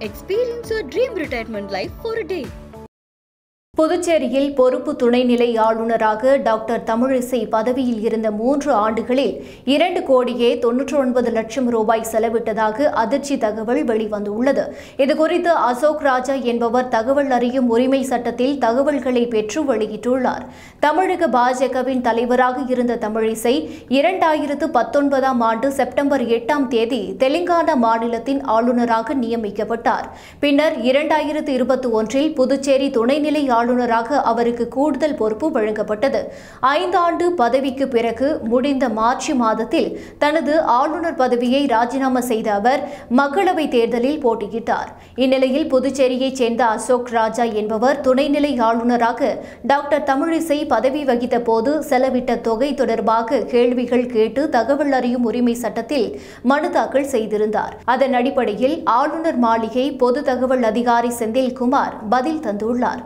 Experience your dream retirement life for a day. புதுச்சேரியில் பொறுப்பு துணைநிலை ஆளுநராக டாக்டர் தமிழிசை பதவியில் இருந்த மூன்று ஆண்டுகளில் இரண்டு கோடியே தொன்னூற்று ஒன்பது லட்சம் ரூபாய் செலவிட்டதாக அதிர்ச்சி தகவல் வெளிவந்துள்ளது. இதுகுறித்து அசோக் ராஜா என்பவர் தகவல் அறியும் உரிமை சட்டத்தில் தகவல்களை பெற்று வெளியிட்டுள்ளார். தமிழக பாஜகவின் தலைவராக இருந்த தமிழிசை இரண்டாயிரத்து பத்தொன்பதாம் ஆண்டு செப்டம்பர் எட்டாம் தேதி தெலுங்கானா மாநிலத்தின் ஆளுநராக நியமிக்கப்பட்டார். பின்னர் இரண்டாயிரத்து இருபத்தி ஒன்றில் புதுச்சேரி துணைநிலை ஆளுநராக அவருக்கு கூடுதல் பொறுப்பு வழங்கப்பட்டது. ஐந்தாண்டு பதவிக்கு பிறகு முடிந்த மார்ச் மாதத்தில் தனது ஆளுநர் பதவியை ராஜினாமா செய்த அவர் மக்களவைத் தேர்தலில் போட்டியிட்டார். இந்நிலையில் புதுச்சேரியைச் சேர்ந்த அசோக் ராஜா என்பவர் துணைநிலை ஆளுநராக டாக்டர் தமிழிசை பதவி வகித்த போது செலவிட்ட தொகை தொடர்பாக கேள்விகள் கேட்டு தகவல் அறியும் உரிமை சட்டத்தில் மனு தாக்கல் செய்திருந்தார். அதன் அடிப்படையில் ஆளுநர் மாளிகை பொது தகவல் அதிகாரி செந்தில்குமார் பதில் தந்துள்ளார்.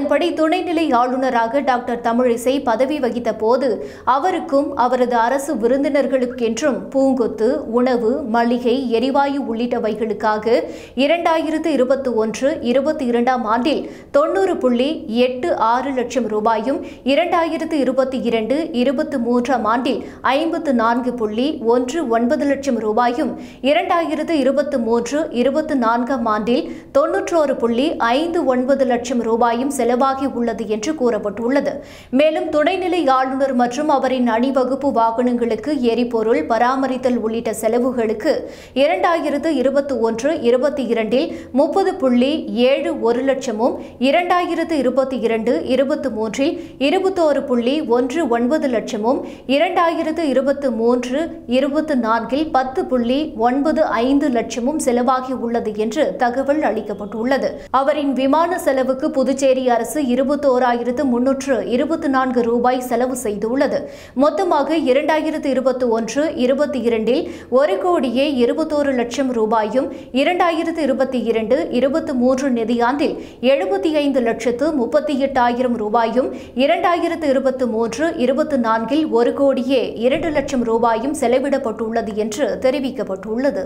அதன்படி துணைநிலை ஆளுநராக டாக்டர் தமிழிசை பதவி வகித்த போது அவருக்கும் அவரது அரசு விருந்தினர்களுக்கென்றும் பூங்கொத்து உணவு மளிகை எரிவாயு உள்ளிட்டவைகளுக்காக இரண்டாயிரத்து இருபத்தி ஒன்று இருபத்தி இரண்டாம் ஆண்டில் தொண்ணூறு புள்ளி எட்டு ஆறு லட்சம் ரூபாயும் இரண்டாயிரத்து இருபத்தி இரண்டு இருபத்தி மூன்றாம் ஆண்டில் ஐம்பத்து நான்கு புள்ளி ஒன்று ஒன்பது லட்சம் ரூபாயும் இரண்டாயிரத்து இருபத்தி மூன்று இருபத்தி நான்காம் ஆண்டில் தொன்னூற்றோரு புள்ளி ஐந்து ஒன்பது லட்சம் ரூபாயும் செலவாகி உள்ளது என்று கூறப்பட்டுள்ளது. மேலும் துணைநிலை ஆளுநர் மற்றும் அவரின் அணிவகுப்பு வாகனங்களுக்கு எரிபொருள் பராமரித்தல் உள்ளிட்ட செலவுகளுக்கு இரண்டாயிரத்து இருபத்தி ஒன்று இருபத்தி இரண்டில் முப்பது புள்ளி ஏழு ஒரு லட்சமும் இரண்டாயிரத்து இருபத்தி இரண்டு இருபத்தி மூன்றில் இருபத்தோரு புள்ளி ஒன்று ஒன்பது லட்சமும் இரண்டாயிரத்து இருபத்தி மூன்று இருபத்தி நான்கில் பத்து புள்ளி ஒன்பது ஐந்து லட்சமும் செலவாகி உள்ளது என்று தகவல் அளிக்கப்பட்டுள்ளது. அவரின் விமான செலவுக்கு புதுச்சேரி அரசு இருபத்தோராயிரத்து முன்னூற்று இருபத்தி நான்கு ரூபாய் செலவு செய்துள்ளது. மொத்தமாக இரண்டாயிரத்து இருபத்தி ஒன்று இருபத்தி இரண்டில் ஒரு கோடியே இருபத்தோரு லட்சம் ரூபாயும் இரண்டாயிரத்து இருபத்தி இரண்டு இருபத்தி மூன்று நிதியாண்டில் எழுபத்தி ஐந்து லட்சத்து முப்பத்தி எட்டாயிரம் ரூபாயும் இரண்டாயிரத்து இருபத்தி மூன்று இருபத்தி நான்கில் ஒரு கோடியே இரண்டு லட்சம் ரூபாயும் செலவிடப்பட்டுள்ளது என்று தெரிவிக்கப்பட்டுள்ளது.